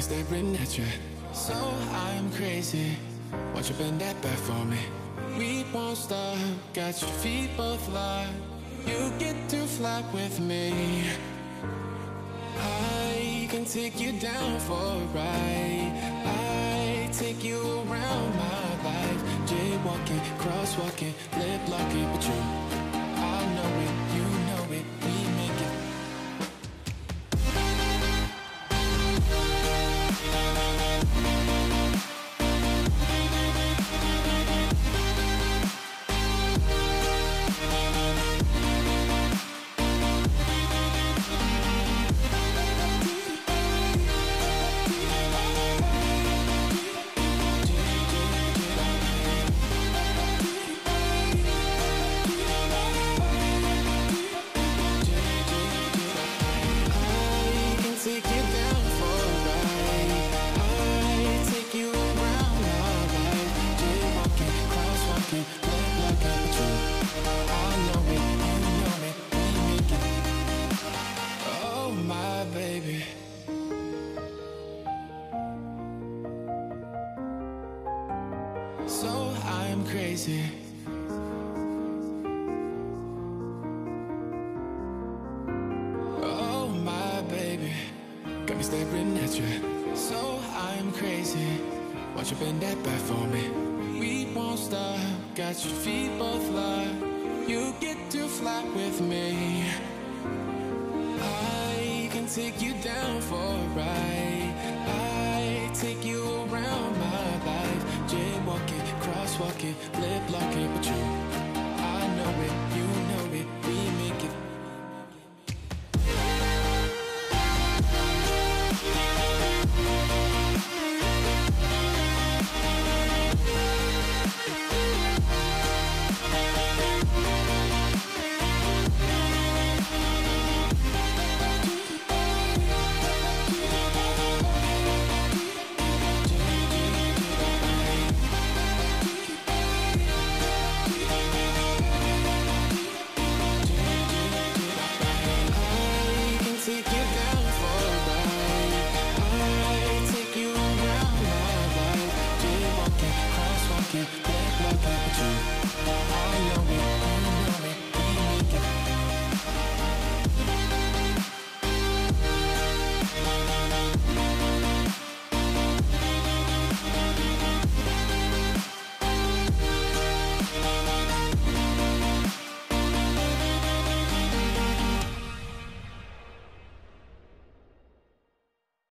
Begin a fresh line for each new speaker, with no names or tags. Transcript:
me staring at you. So I'm crazy. Won't you bend that back for me? We won't stop. Got your feet both locked. You get to fly with me. I can take you down for a ride. I take you around my life. Jaywalking, crosswalking, So I'm crazy. Oh my baby, got me staring at you. So I'm crazy. Won't you bend that back for me? We won't stop. Got your feet both locked. You get to fly with me. I can take you down for a ride.